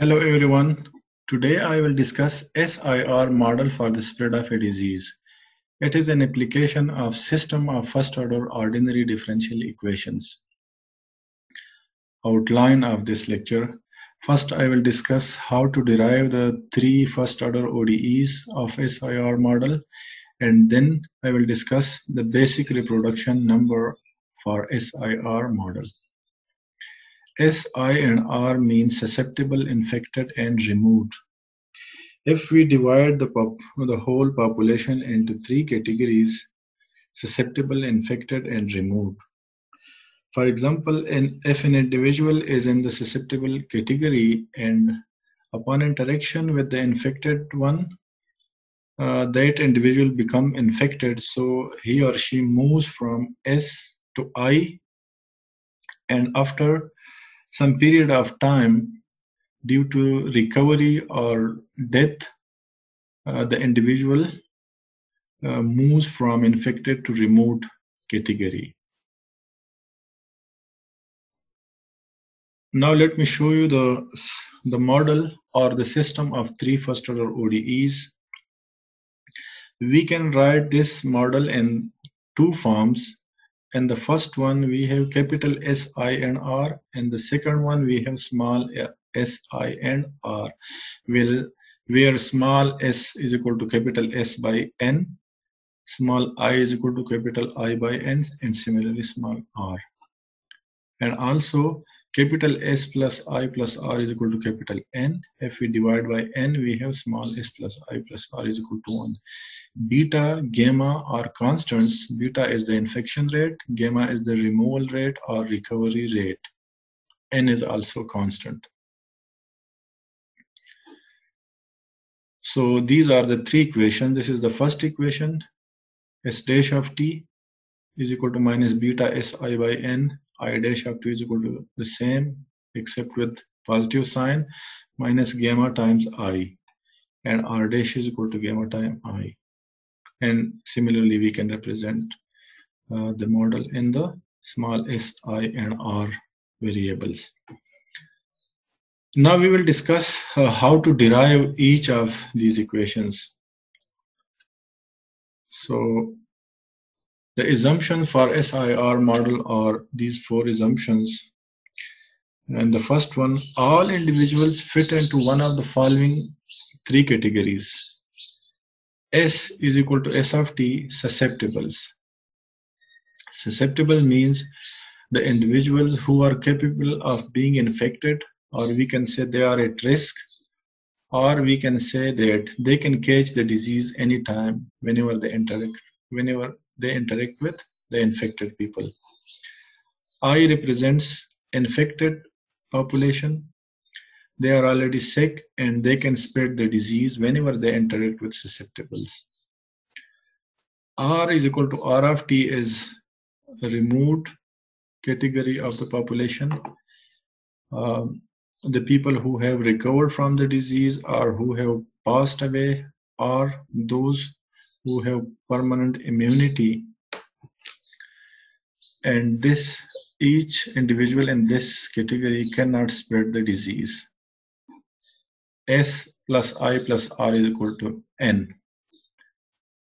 Hello everyone. Today I will discuss SIR model for the spread of a disease. It is an application of system of first order ordinary differential equations. Outline of this lecture. First I will discuss how to derive the three first order ODEs of SIR model and then I will discuss the basic reproduction number for SIR model. S, I, and R means susceptible, infected, and removed. If we divide the, pop, the whole population into three categories, susceptible, infected, and removed. For example, in, if an individual is in the susceptible category and upon interaction with the infected one, uh, that individual become infected, so he or she moves from S to I, and after some period of time due to recovery or death, uh, the individual uh, moves from infected to removed category. Now let me show you the, the model or the system of three first order ODEs. We can write this model in two forms and the first one we have capital S, I and R and the second one we have small s, I and R will where small s is equal to capital S by n, small i is equal to capital I by n and similarly small r. And also capital S plus I plus R is equal to capital N. If we divide by N, we have small s plus I plus R is equal to 1. Beta, gamma are constants. Beta is the infection rate, gamma is the removal rate or recovery rate. N is also constant. So these are the three equations. This is the first equation. S dash of t is equal to minus beta si by n i dash of 2 is equal to the same except with positive sign minus gamma times i. And r dash is equal to gamma times i. And similarly we can represent uh, the model in the small s i and r variables. Now we will discuss uh, how to derive each of these equations. So the assumption for SIR model are these four assumptions. And the first one, all individuals fit into one of the following three categories. S is equal to S of T, susceptibles. Susceptible means the individuals who are capable of being infected, or we can say they are at risk, or we can say that they can catch the disease anytime, whenever they interact, whenever they interact with the infected people. I represents infected population. They are already sick and they can spread the disease whenever they interact with susceptibles. R is equal to R of T is removed category of the population. Um, the people who have recovered from the disease or who have passed away or those who have permanent immunity. And this each individual in this category cannot spread the disease. S plus i plus r is equal to n.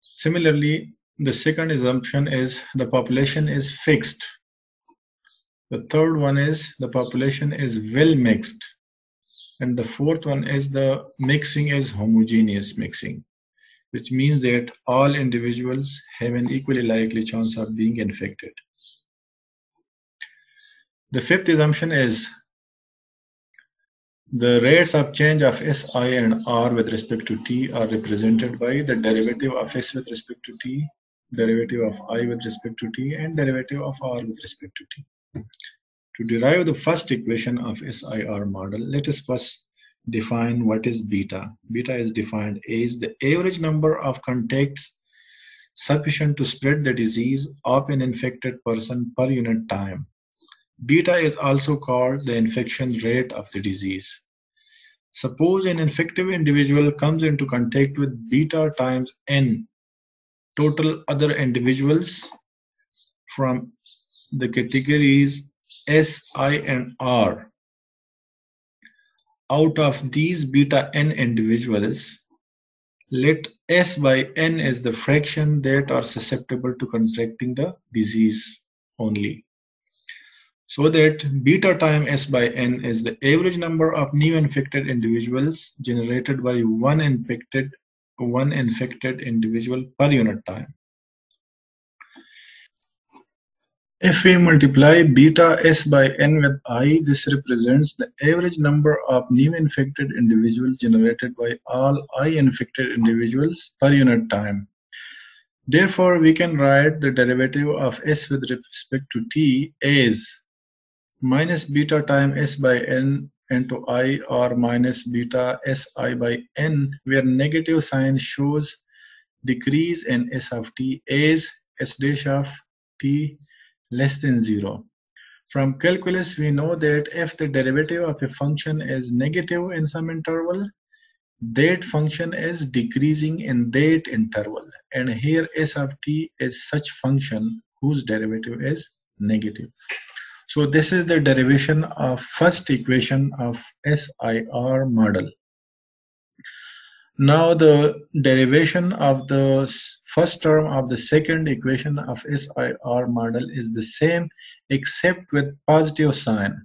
Similarly the second assumption is the population is fixed. The third one is the population is well mixed. And the fourth one is the mixing is homogeneous mixing which means that all individuals have an equally likely chance of being infected. The fifth assumption is the rates of change of S, I, and R with respect to T are represented by the derivative of S with respect to T, derivative of I with respect to T, and derivative of R with respect to T. To derive the first equation of SIR model, let us first define what is beta. Beta is defined as the average number of contacts sufficient to spread the disease of an infected person per unit time. Beta is also called the infection rate of the disease. Suppose an infective individual comes into contact with beta times n total other individuals from the categories S, I, and R out of these beta n individuals, let S by n is the fraction that are susceptible to contracting the disease only. So that beta time S by n is the average number of new infected individuals generated by one infected one infected individual per unit time. If we multiply beta s by n with i, this represents the average number of new infected individuals generated by all i infected individuals per unit time. Therefore, we can write the derivative of s with respect to t as minus beta time s by n into i or minus beta si by n, where negative sign shows decrease in s of t as s dash of t less than 0. From calculus, we know that if the derivative of a function is negative in some interval, that function is decreasing in that interval. And here s of t is such function whose derivative is negative. So this is the derivation of first equation of SIR model. Now the derivation of the first term of the second equation of SIR model is the same except with positive sign,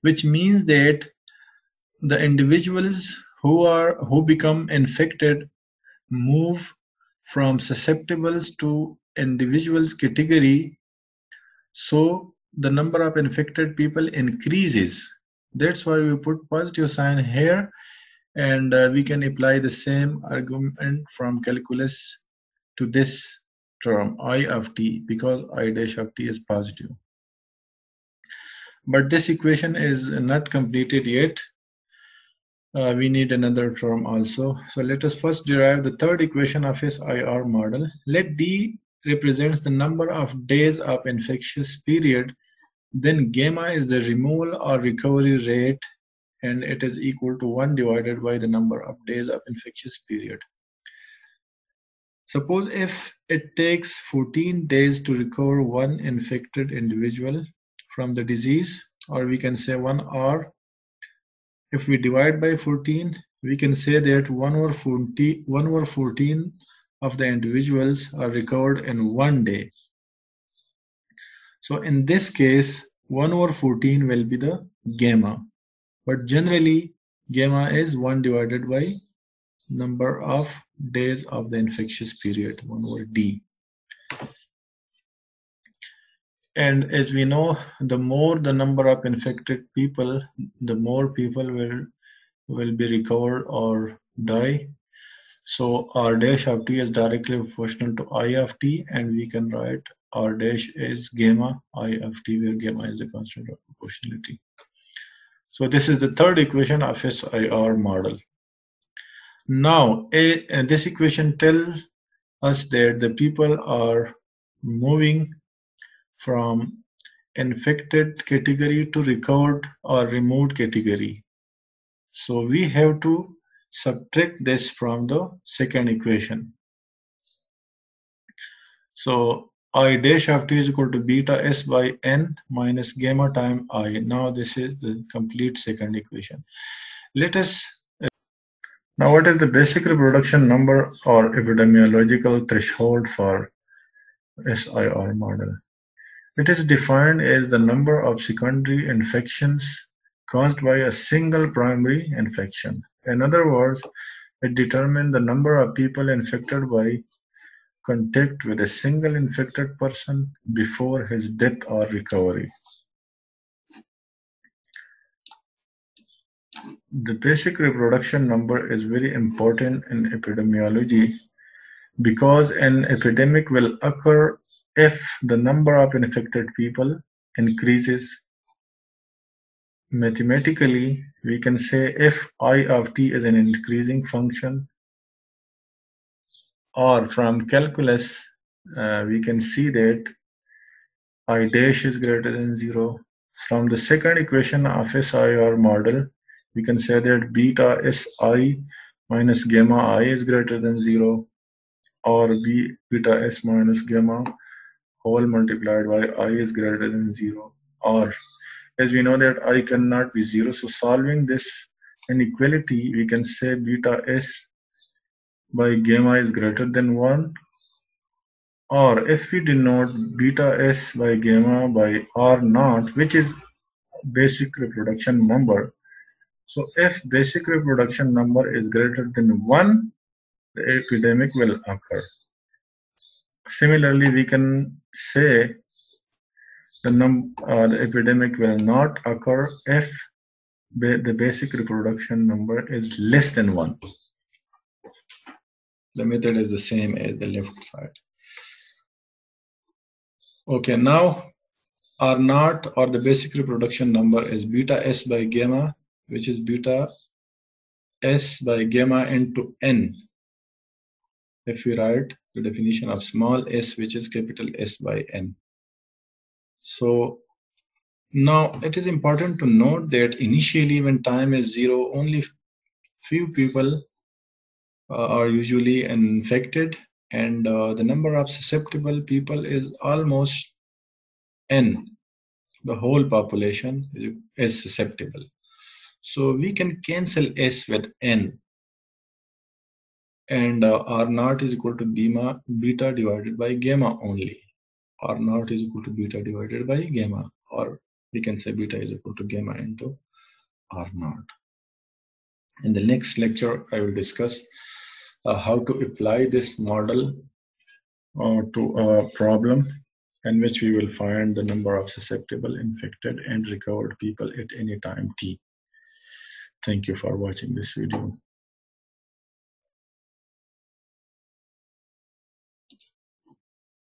which means that the individuals who are who become infected move from susceptibles to individuals category. So the number of infected people increases. That's why we put positive sign here and uh, we can apply the same argument from calculus to this term i of t because i dash of t is positive. But this equation is not completed yet. Uh, we need another term also. So let us first derive the third equation of SIR model. Let d represents the number of days of infectious period. Then gamma is the removal or recovery rate and it is equal to 1 divided by the number of days of infectious period. Suppose if it takes 14 days to recover one infected individual from the disease, or we can say one hour. If we divide by 14, we can say that 1 over 14, 1 over 14 of the individuals are recovered in one day. So in this case, 1 over 14 will be the gamma but generally gamma is 1 divided by number of days of the infectious period 1 over d. And as we know the more the number of infected people the more people will will be recovered or die. So r dash of t is directly proportional to i of t and we can write r dash is gamma i of t where gamma is the constant of proportionality so this is the third equation of SIR model. Now, a, this equation tells us that the people are moving from infected category to recovered or removed category. So we have to subtract this from the second equation. So i dash of t is equal to beta s by n minus gamma time i. Now this is the complete second equation. Let us uh, now what is the basic reproduction number or epidemiological threshold for SIR model? It is defined as the number of secondary infections caused by a single primary infection. In other words, it determines the number of people infected by contact with a single infected person before his death or recovery. The basic reproduction number is very important in epidemiology because an epidemic will occur if the number of infected people increases. Mathematically, we can say if I of t is an increasing function, or from calculus, uh, we can see that i dash is greater than 0. From the second equation of SIR model, we can say that beta Si minus gamma i is greater than 0 or b beta s minus gamma whole multiplied by i is greater than 0 or as we know that i cannot be 0 so solving this inequality, we can say beta S by gamma is greater than 1 or if we denote beta S by gamma by R naught which is basic reproduction number. So if basic reproduction number is greater than 1 the epidemic will occur. Similarly we can say the, num uh, the epidemic will not occur if ba the basic reproduction number is less than 1 the method is the same as the left side. Okay, now R naught or the basic reproduction number is beta S by gamma, which is beta S by gamma into N. If we write the definition of small s, which is capital S by N. So now it is important to note that initially when time is zero, only few people are usually infected and uh, the number of susceptible people is almost n. The whole population is susceptible. So we can cancel s with n. And uh, r naught is equal to beta, beta divided by gamma only. R naught is equal to beta divided by gamma or we can say beta is equal to gamma into r naught. In the next lecture i will discuss uh, how to apply this model uh, to a problem in which we will find the number of susceptible, infected, and recovered people at any time t. Thank you for watching this video.